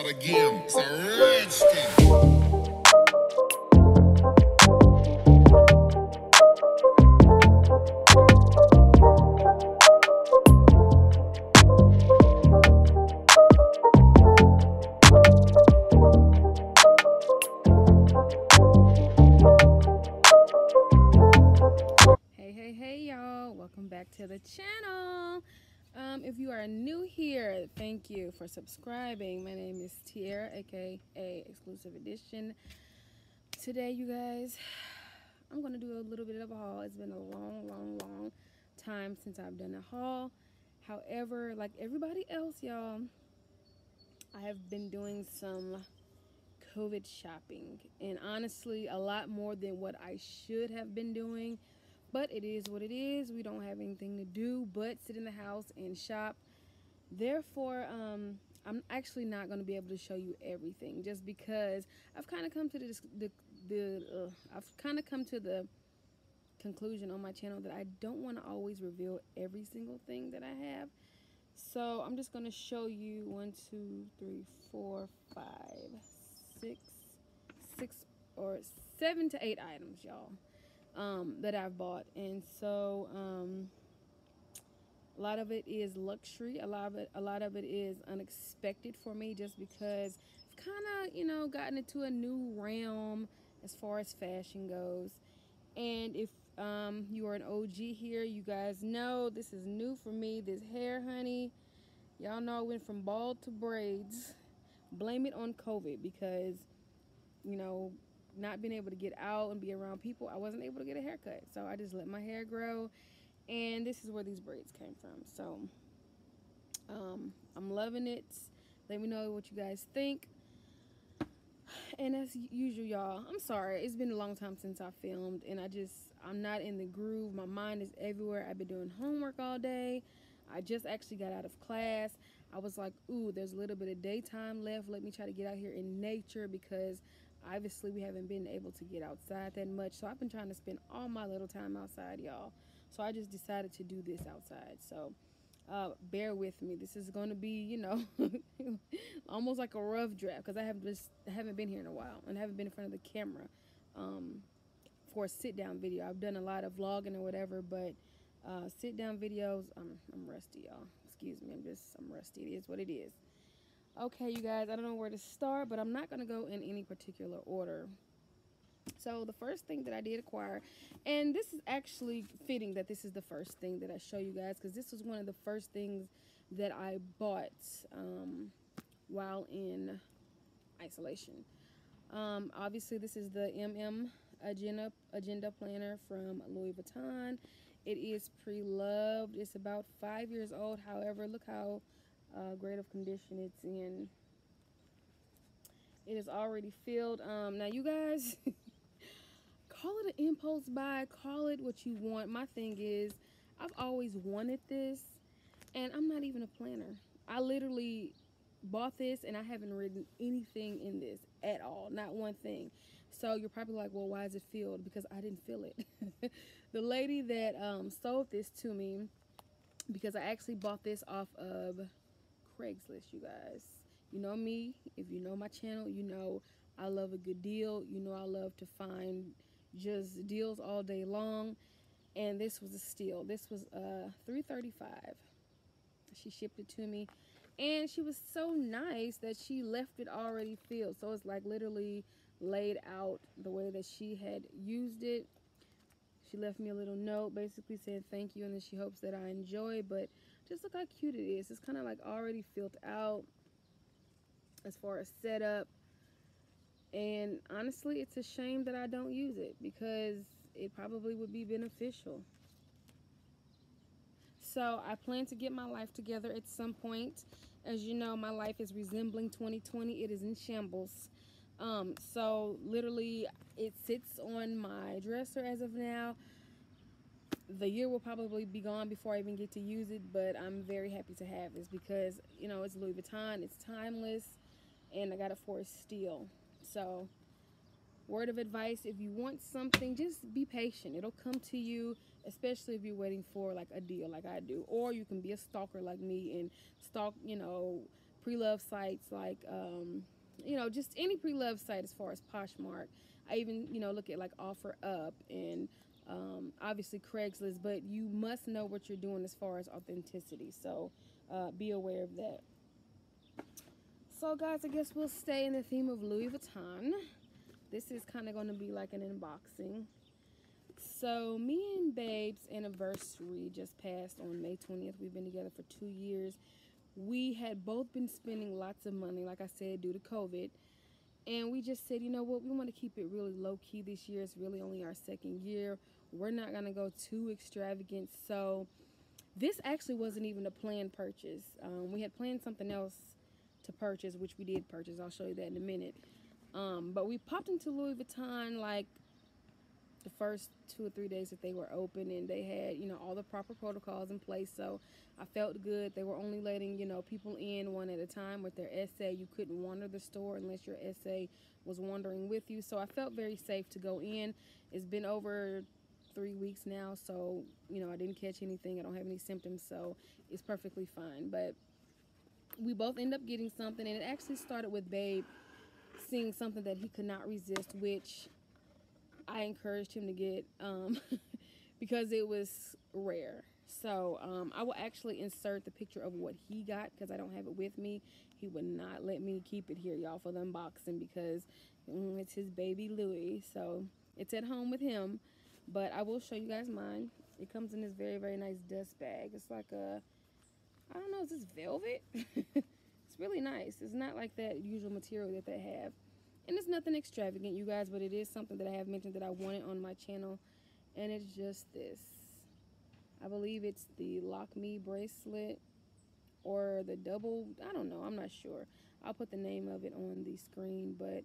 about a game. It's a rich. Subscribing. My name is Tierra, aka Exclusive Addition. Today, you guys, I'm going to do a little bit of a haul. It's been a long, long, long time since I've done a haul. However, like everybody else, y'all, I have been doing some COVID shopping. And honestly, a lot more than what I should have been doing. But it is what it is. We don't have anything to do but sit in the house and shop. Therefore, um, I'm actually not going to be able to show you everything just because I've kind of come to the the, the uh, I've kind of come to the conclusion on my channel that I don't want to always reveal every single thing that I have. So I'm just going to show you one, two, three, four, five, six, six or seven to eight items, y'all um, that I've bought, and so um, a lot of it is luxury. A lot of it, a lot of it is unexpected for me, just because I've kind of, you know, gotten into a new realm as far as fashion goes. And if um, you are an OG here, you guys know this is new for me. This hair, honey, y'all know I went from bald to braids. Blame it on COVID because, you know, not being able to get out and be around people, I wasn't able to get a haircut. So I just let my hair grow. And this is where these braids came from. So um, I'm loving it. Let me know what you guys think. And as usual, y'all, I'm sorry. It's been a long time since I filmed. And I just, I'm not in the groove. My mind is everywhere. I've been doing homework all day. I just actually got out of class. I was like, ooh, there's a little bit of daytime left. Let me try to get out here in nature because obviously we haven't been able to get outside that much so i've been trying to spend all my little time outside y'all so i just decided to do this outside. So uh, bear with me. This is going to be you know almost like a rough draft because i have just haven't been here in a while and haven't been in front of the camera um, for a sit down video. I've done a lot of vlogging or whatever but uh, sit down videos I'm, I'm rusty y'all. Excuse me i'm just i'm rusty. It is what it is. Okay, you guys, I don't know where to start, but I'm not going to go in any particular order. So, the first thing that I did acquire, and this is actually fitting that this is the first thing that I show you guys because this was one of the first things that I bought um, while in isolation. Um, obviously, this is the MM Agenda, Agenda Planner from Louis Vuitton. It is pre loved, it's about five years old. However, look how uh, great of condition it's in. It is already filled. Um, now, you guys, call it an impulse buy, call it what you want. My thing is, I've always wanted this, and I'm not even a planner. I literally bought this, and I haven't written anything in this at all, not one thing. So you're probably like, well, why is it filled? Because I didn't fill it. the lady that um, sold this to me, because I actually bought this off of Craigslist, you guys. You know me. If you know my channel, you know I love a good deal. You know I love to find just deals all day long. And this was a steal. This was uh 335 She shipped it to me. And she was so nice that she left it already filled. So it's like literally laid out the way that she had used it. She left me a little note basically saying thank you and then she hopes that I enjoy. But just look how cute it is. It's kind of like already filled out as far as setup. And honestly, it's a shame that I don't use it because it probably would be beneficial. So I plan to get my life together at some point. As you know, my life is resembling 2020. It is in shambles. Um, so literally, it sits on my dresser as of now the year will probably be gone before I even get to use it, but I'm very happy to have this because, you know, it's Louis Vuitton, it's timeless, and I got it for a steal. So, word of advice if you want something, just be patient. It'll come to you, especially if you're waiting for like a deal like I do. Or you can be a stalker like me and stalk, you know, pre-love sites like um, you know just any pre-love site as far as Poshmark. I even you know look at like OfferUp and um, obviously Craigslist, but you must know what you're doing as far as authenticity. So uh, be aware of that. So guys, I guess we'll stay in the theme of Louis Vuitton. This is kind of going to be like an unboxing. So me and Babe's anniversary just passed on May 20th. We've been together for two years. We had both been spending lots of money, like I said, due to COVID. And we just said, you know what, we want to keep it really low key this year. It's really only our second year. We're not going to go too extravagant. So this actually wasn't even a planned purchase. Um, we had planned something else to purchase, which we did purchase. I'll show you that in a minute. Um, but we popped into Louis Vuitton like the first two or three days that they were open and they had you know all the proper protocols in place. So i felt good. They were only letting you know people in one at a time with their SA you couldn't wander the store unless your SA was wandering with you. So i felt very safe to go in. It's been over three weeks now so you know i didn't catch anything. I don't have any symptoms so it's perfectly fine. But we both end up getting something and it actually started with babe seeing something that he could not resist which I encouraged him to get um, because it was rare. So um, I will actually insert the picture of what he got because I don't have it with me. He would not let me keep it here, y'all, for the unboxing because mm, it's his baby Louis. So it's at home with him. But I will show you guys mine. It comes in this very, very nice dust bag. It's like a, I don't know, is this velvet? it's really nice. It's not like that usual material that they have. And it's nothing extravagant, you guys, but it is something that I have mentioned that I wanted on my channel. And it's just this. I believe it's the Lock Me bracelet or the double. I don't know. I'm not sure. I'll put the name of it on the screen. But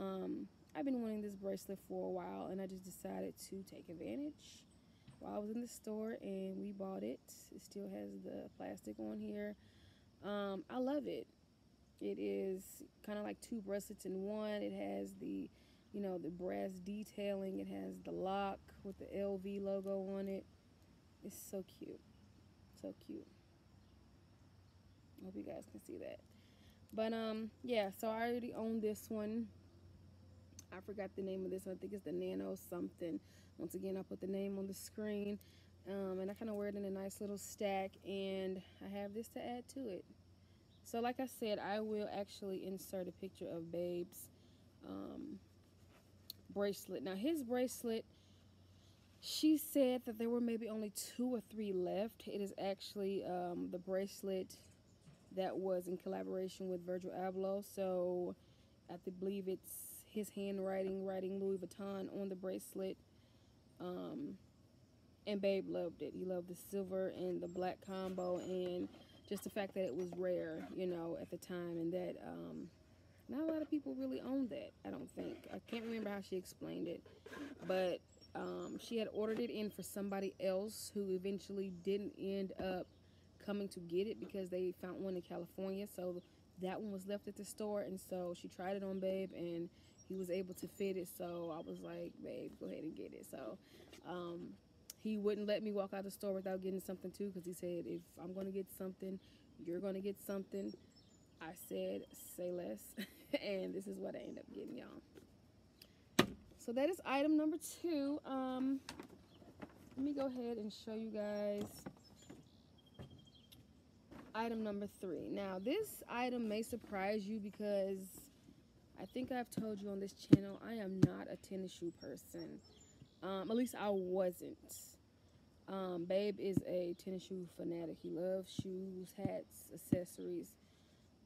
um, I've been wanting this bracelet for a while. And I just decided to take advantage while I was in the store. And we bought it. It still has the plastic on here. Um, I love it. It is kind of like two bracelets in one. It has the, you know, the brass detailing. It has the lock with the LV logo on it. It's so cute. So cute. Hope you guys can see that. But, um, yeah, so I already own this one. I forgot the name of this one. I think it's the Nano something. Once again, I'll put the name on the screen. Um, and I kind of wear it in a nice little stack. And I have this to add to it. So like I said, I will actually insert a picture of Babe's um, bracelet. Now his bracelet, she said that there were maybe only two or three left. It is actually um, the bracelet that was in collaboration with Virgil Abloh. So I believe it's his handwriting, writing Louis Vuitton on the bracelet. Um, and Babe loved it. He loved the silver and the black combo and just the fact that it was rare, you know, at the time, and that um, not a lot of people really owned that. I don't think. I can't remember how she explained it, but um, she had ordered it in for somebody else who eventually didn't end up coming to get it because they found one in California. So that one was left at the store, and so she tried it on Babe, and he was able to fit it. So I was like, Babe, go ahead and get it. So um, he wouldn't let me walk out of the store without getting something too because he said if i'm going to get something you're going to get something i said say less and this is what i end up getting y'all so that is item number two um let me go ahead and show you guys item number three now this item may surprise you because i think i've told you on this channel i am not a tennis shoe person um, at least I wasn't. Um, Babe is a tennis shoe fanatic. He loves shoes, hats, accessories.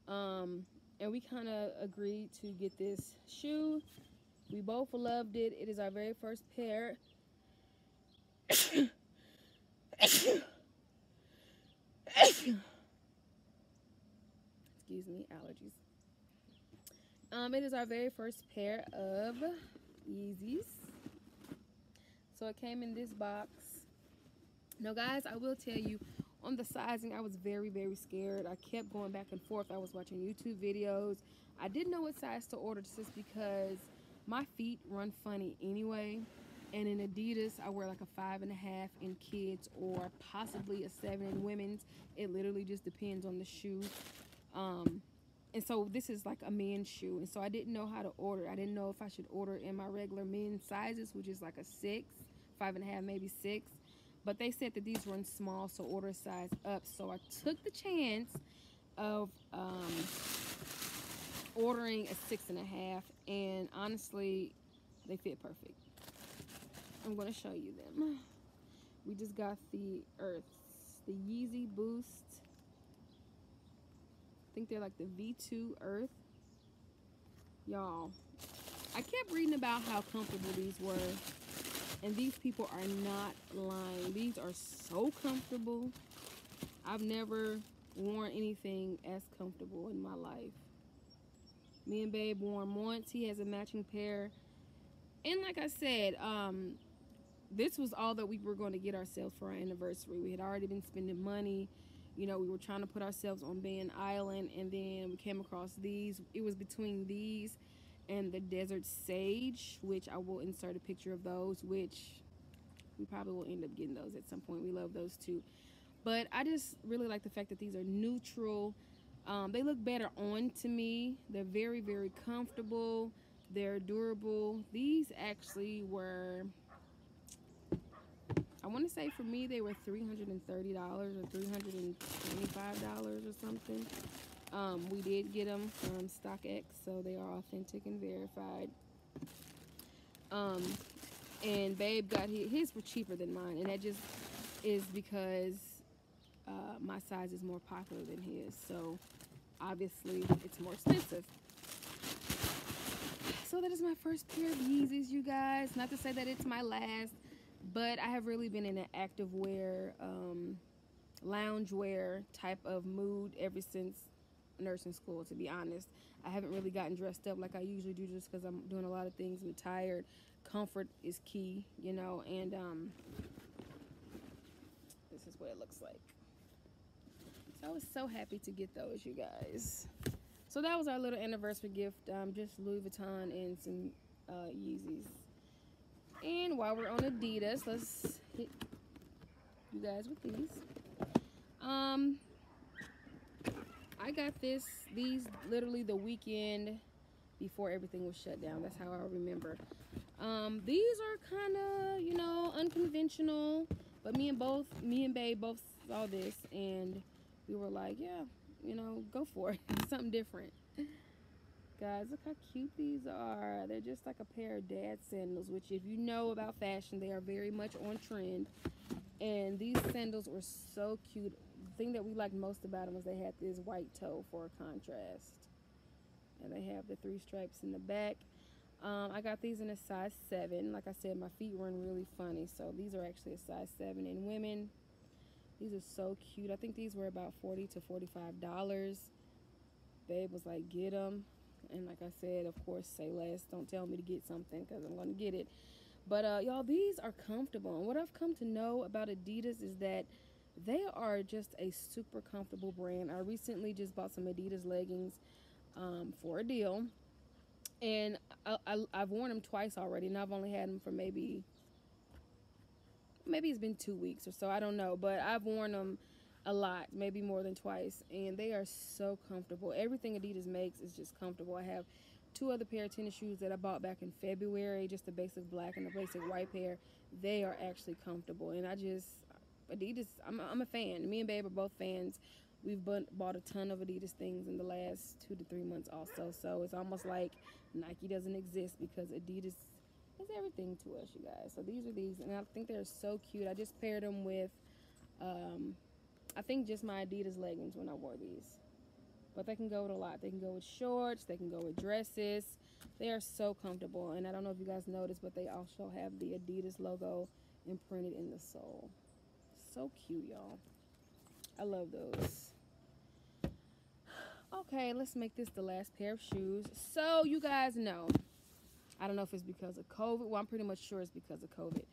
Um, and we kind of agreed to get this shoe. We both loved it. It is our very first pair. Excuse me, allergies. Um, it is our very first pair of Yeezys. So it came in this box. Now, guys, I will tell you, on the sizing, I was very, very scared. I kept going back and forth. I was watching YouTube videos. I didn't know what size to order just because my feet run funny anyway. And in Adidas, I wear like a five and a half in kids or possibly a seven in women's. It literally just depends on the shoe. Um, and so this is like a men's shoe, and so I didn't know how to order. I didn't know if I should order in my regular men's sizes, which is like a six, five and a half, maybe six. But they said that these run small, so order a size up. So I took the chance of um, ordering a six and a half, and honestly, they fit perfect. I'm gonna show you them. We just got the Earths, the Yeezy Boost. I think they're like the V2 Earth. Y'all, I kept reading about how comfortable these were, and these people are not lying. These are so comfortable. I've never worn anything as comfortable in my life. Me and Babe wore once. He has a matching pair. And like I said, um, this was all that we were going to get ourselves for our anniversary. We had already been spending money. You know, we were trying to put ourselves on Ben Island, and then we came across these. It was between these and the Desert Sage, which I will insert a picture of those, which we probably will end up getting those at some point. We love those too. But I just really like the fact that these are neutral. Um, they look better on to me. They're very, very comfortable. They're durable. These actually were I want to say for me they were $330 or $325 or something. Um, we did get them from StockX, so they are authentic and verified. Um, and Babe got his, his were cheaper than mine, and that just is because uh, my size is more popular than his, so obviously it's more expensive. So that is my first pair of Yeezys, you guys. Not to say that it's my last but I have really been in an active wear, um, lounge wear type of mood ever since nursing school, to be honest. I haven't really gotten dressed up like I usually do just because I'm doing a lot of things. I'm tired. Comfort is key, you know, and um, this is what it looks like. So I was so happy to get those, you guys. So that was our little anniversary gift, um, just Louis Vuitton and some uh, Yeezys. And while we're on Adidas, let's hit you guys with these. Um, I got this, these literally the weekend before everything was shut down. That's how I remember. Um, these are kind of, you know, unconventional. But me and both, me and Babe both saw this and we were like, yeah, you know, go for it. Something different guys. Look how cute these are. They're just like a pair of dad sandals which if you know about fashion they are very much on trend. And these sandals were so cute. The thing that we liked most about them was they had this white toe for contrast. And they have the three stripes in the back. Um, I got these in a size 7 like I said my feet run really funny so these are actually a size 7 in women. These are so cute. I think these were about 40 to 45 dollars. Babe was like get them and like I said, of course, say less. Don't tell me to get something because I'm going to get it. But uh, y'all, these are comfortable. And what I've come to know about Adidas is that they are just a super comfortable brand. I recently just bought some Adidas leggings um, for a deal. And I, I've worn them twice already. And I've only had them for maybe, maybe it's been two weeks or so. I don't know. But I've worn them a lot, maybe more than twice, and they are so comfortable. Everything Adidas makes is just comfortable. I have two other pair of tennis shoes that I bought back in February, just the basic black and the basic white pair. They are actually comfortable, and I just Adidas. I'm a, I'm a fan. Me and Babe are both fans. We've bought a ton of Adidas things in the last two to three months, also. So it's almost like Nike doesn't exist because Adidas is everything to us, you guys. So these are these, and I think they're so cute. I just paired them with. Um, I think just my Adidas leggings when I wore these. But they can go with a lot. They can go with shorts. They can go with dresses. They are so comfortable. And I don't know if you guys noticed, but they also have the Adidas logo imprinted in the sole. So cute, y'all. I love those. Okay, let's make this the last pair of shoes. So you guys know, I don't know if it's because of COVID. Well, I'm pretty much sure it's because of COVID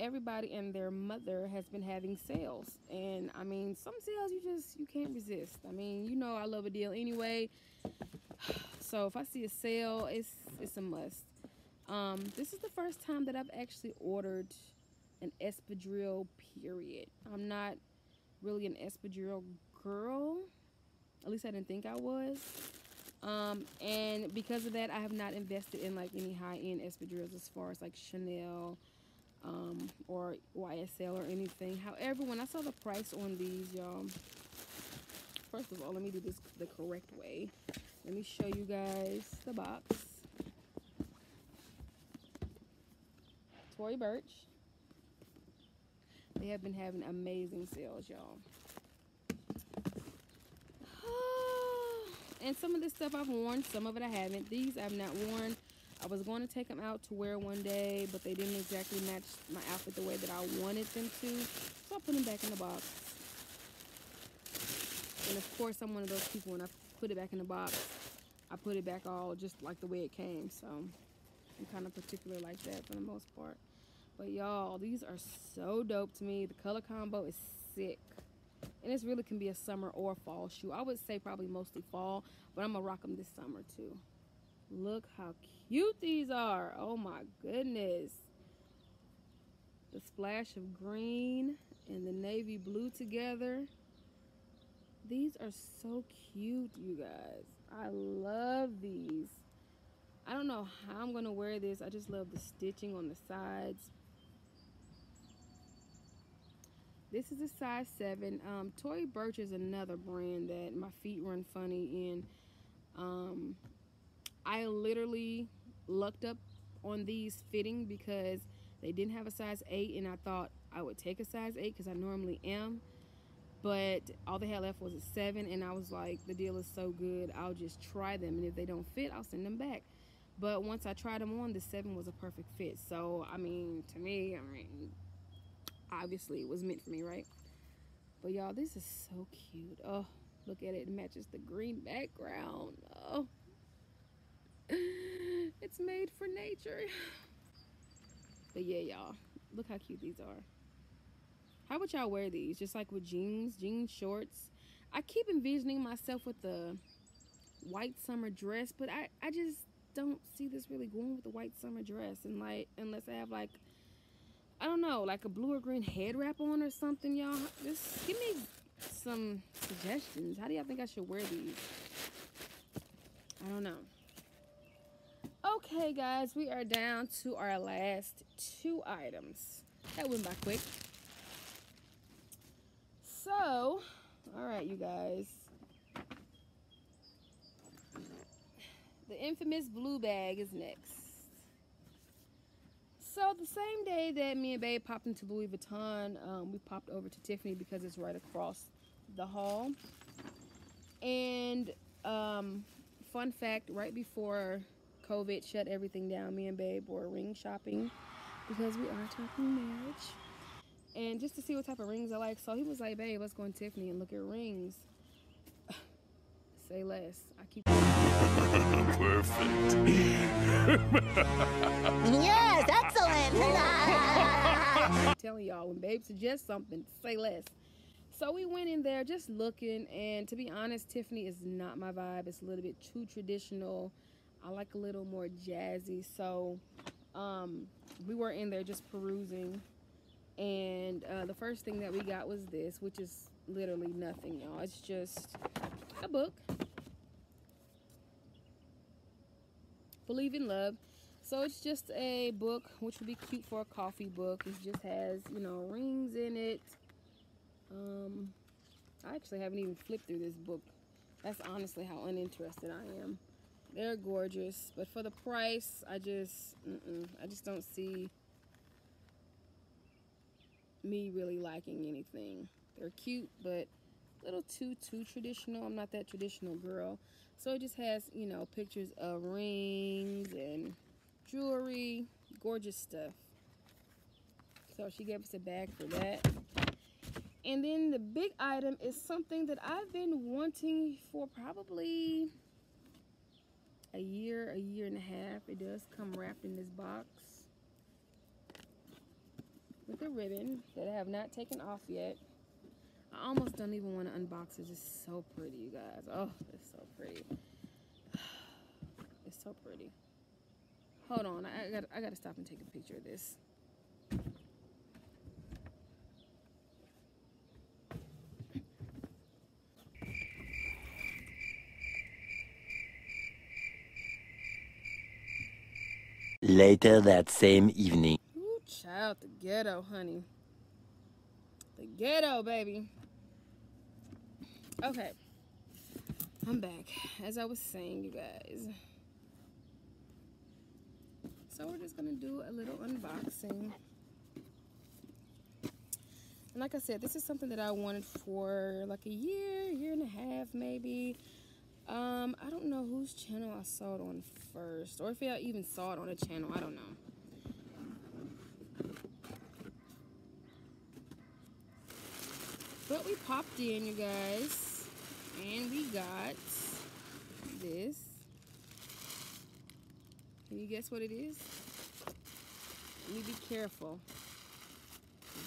everybody and their mother has been having sales. And i mean some sales you just you can't resist. I mean you know i love a deal anyway. So if i see a sale it's it's a must. Um this is the first time that i've actually ordered an espadrille period. I'm not really an espadrille girl. At least I didn't think I was. Um, and because of that, I have not invested in like any high-end espadrilles as far as like Chanel um, or YSL or anything. However, when I saw the price on these, y'all, first of all, let me do this the correct way. Let me show you guys the box. Tory Burch. They have been having amazing sales, y'all. and some of this stuff I've worn, some of it I haven't. These I've not worn. I was going to take them out to wear one day, but they didn't exactly match my outfit the way that I wanted them to. So I put them back in the box. And of course, I'm one of those people when I put it back in the box, I put it back all just like the way it came. So I'm kind of particular like that for the most part. But y'all, these are so dope to me. The color combo is sick. And this really can be a summer or fall shoe. I would say probably mostly fall, but I'm gonna rock them this summer too. Look how cute these are. Oh my goodness. The splash of green and the navy blue together. These are so cute, you guys. I love these. I don't know how I'm gonna wear this. I just love the stitching on the sides. This is a size 7. Um, Tory Burch is another brand that my feet run funny in. Um, I literally lucked up on these fitting because they didn't have a size 8 and I thought I would take a size 8 because I normally am. But all they had left was a 7 and I was like, the deal is so good, I'll just try them. And if they don't fit, I'll send them back. But once I tried them on, the 7 was a perfect fit. So, I mean, to me, I mean, obviously it was meant for me, right? But y'all, this is so cute. Oh, look at it. It matches the green background. Oh, it's made for nature. But yeah, y'all, look how cute these are. How would y'all wear these? Just like with jeans, jeans, shorts. I keep envisioning myself with the white summer dress, but I, I just don't see this really going with the white summer dress. And like, unless I have like I don't know, like a blue or green head wrap on or something, y'all. Just give me some suggestions. How do y'all think I should wear these? I don't know. Okay, guys, we are down to our last two items. That went by quick. So, all right, you guys. The infamous blue bag is next. So the same day that me and Babe popped into Louis Vuitton, um, we popped over to Tiffany because it's right across the hall. And um, fun fact, right before COVID shut everything down, me and Babe were ring shopping because we are talking marriage. And just to see what type of rings I like. So he was like, babe, let's go in Tiffany and look at rings. Say less. I keep. Perfect. yes, excellent. Telling y'all, when babe suggests something, say less. So we went in there just looking, and to be honest, Tiffany is not my vibe. It's a little bit too traditional. I like a little more jazzy. So um, we were in there just perusing, and uh, the first thing that we got was this, which is literally nothing, y'all. It's just a book. Believe in Love. So it's just a book, which would be cute for a coffee book. It just has, you know, rings in it. Um, I actually haven't even flipped through this book. That's honestly how uninterested I am. They're gorgeous, but for the price, I just, mm -mm, I just don't see me really liking anything. They're cute, but a little too, too traditional. I'm not that traditional girl. So it just has, you know, pictures of rings and jewelry, gorgeous stuff. So she gave us a bag for that. And then the big item is something that I've been wanting for probably a year, a year and a half. It does come wrapped in this box with a ribbon that I have not taken off yet. I almost don't even want to unbox it. It's so pretty, you guys. Oh, it's so pretty. It's so pretty. Hold on, I got I got to stop and take a picture of this. Later that same evening. Ooh, child, the ghetto, honey. The ghetto, baby. Okay. I'm back. As I was saying, you guys. So we're just gonna do a little unboxing. And like I said, this is something that I wanted for like a year, year and a half maybe. Um, I don't know whose channel I saw it on first, or if I even saw it on a channel. I don't know. But we popped in, you guys, and we got this. Can you guess what it is? Let me be careful.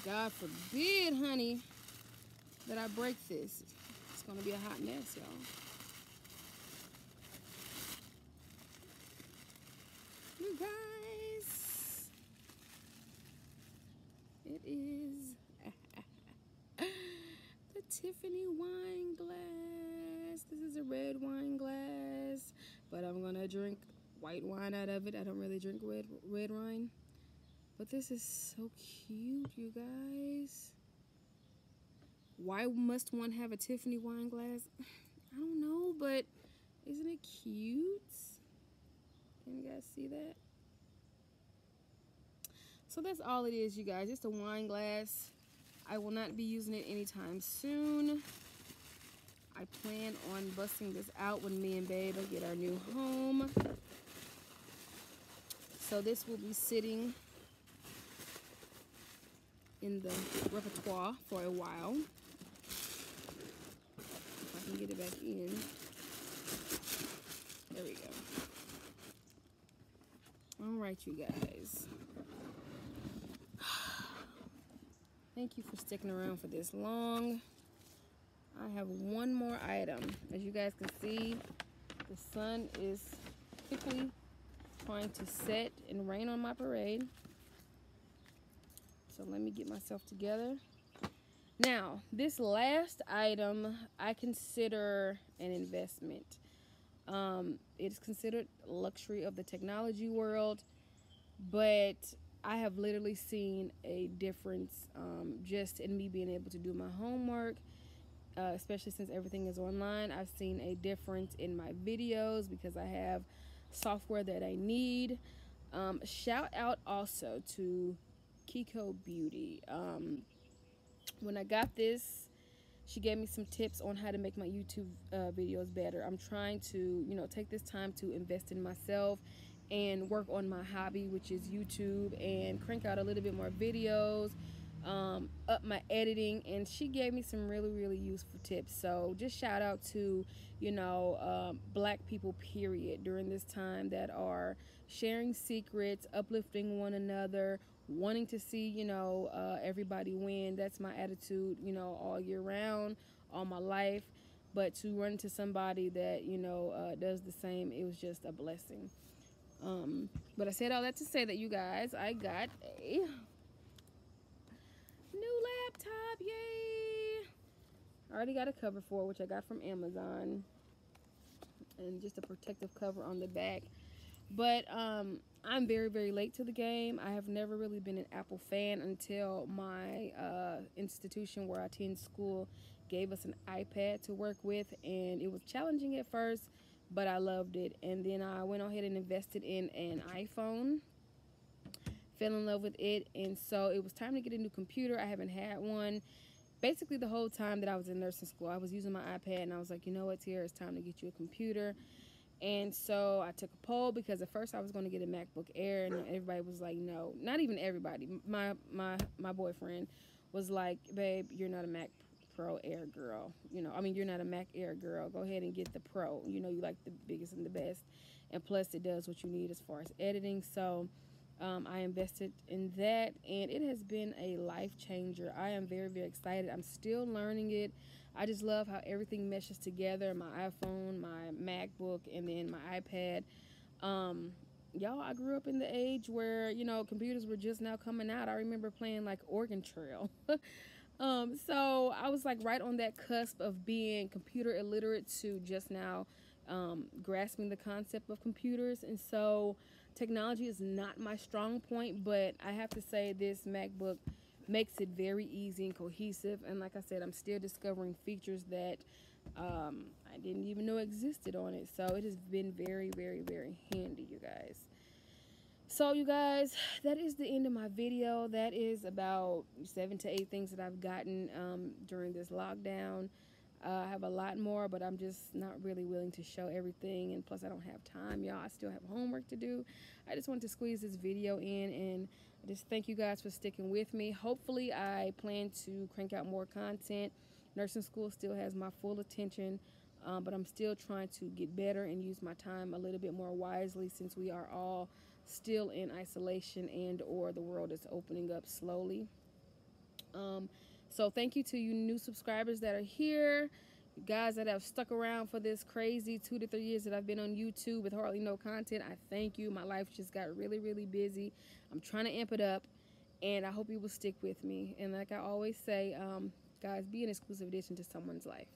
God forbid, honey, that I break this. It's gonna be a hot mess, y'all. Guys, it is the Tiffany wine glass. This is a red wine glass, but I'm gonna drink white wine out of it. I don't really drink red red wine. But this is so cute, you guys. Why must one have a Tiffany wine glass? I don't know, but isn't it cute? Can you guys see that? So that's all it is, you guys. Just a wine glass. I will not be using it anytime soon. I plan on busting this out when me and Babe get our new home. So this will be sitting in the repertoire for a while. If I can get it back in. There we go. All right, you guys. Thank you for sticking around for this long. I have one more item. As you guys can see, the sun is quickly trying to set and rain on my parade. So let me get myself together. Now, this last item I consider an investment. Um, it is considered luxury of the technology world, but I have literally seen a difference um, just in me being able to do my homework, uh, especially since everything is online. I've seen a difference in my videos because I have software that I need. Um, shout out also to Kiko Beauty. Um, when I got this, she gave me some tips on how to make my YouTube uh, videos better. I'm trying to, you know, take this time to invest in myself and work on my hobby, which is YouTube, and crank out a little bit more videos, um, up my editing. And she gave me some really, really useful tips. So just shout out to, you know, um, black people, period, during this time that are sharing secrets, uplifting one another, wanting to see, you know, uh, everybody win. That's my attitude, you know, all year round, all my life. But to run to somebody that, you know, uh, does the same, it was just a blessing. Um, but I said all that to say that you guys, I got a new laptop. Yay! I already got a cover for it, which I got from Amazon. And just a protective cover on the back. But um, I'm very, very late to the game. I have never really been an Apple fan until my uh, institution where I attend school gave us an iPad to work with, and it was challenging at first, but I loved it. And then I went ahead and invested in an iPhone, fell in love with it, and so it was time to get a new computer. I haven't had one. Basically, the whole time that I was in nursing school, I was using my iPad, and I was like, you know what, Tierra, it's time to get you a computer. And so I took a poll because at first I was going to get a MacBook Air, and everybody was like, "No, not even everybody." My my my boyfriend was like, "Babe, you're not a Mac Pro Air girl. You know, I mean, you're not a Mac Air girl. Go ahead and get the Pro. You know, you like the biggest and the best, and plus it does what you need as far as editing." So. Um, I invested in that, and it has been a life changer. I am very, very excited. I'm still learning it. I just love how everything meshes together my iPhone, my MacBook, and then my iPad. Um, y'all, I grew up in the age where, you know, computers were just now coming out. I remember playing like Oregon Trail. um, so I was like right on that cusp of being computer illiterate to just now um, grasping the concept of computers. And so technology is not my strong point, but I have to say this MacBook makes it very easy and cohesive. And like I said, I'm still discovering features that um, I didn't even know existed on it. So it has been very, very, very handy, you guys. So you guys, that is the end of my video. That is about seven to eight things that I've gotten um, during this lockdown. Uh, I have a lot more, but I'm just not really willing to show everything. And plus, I don't have time, y'all. I still have homework to do. I just wanted to squeeze this video in and just thank you guys for sticking with me. Hopefully, I plan to crank out more content. Nursing school still has my full attention, um, but I'm still trying to get better and use my time a little bit more wisely since we are all still in isolation and or the world is opening up slowly. Um, so thank you to you new subscribers that are here. Guys that have stuck around for this crazy two to three years that I've been on YouTube with hardly no content. I thank you. My life just got really, really busy. I'm trying to amp it up and I hope you will stick with me. And like I always say, um, guys, be an exclusive addition to someone's life.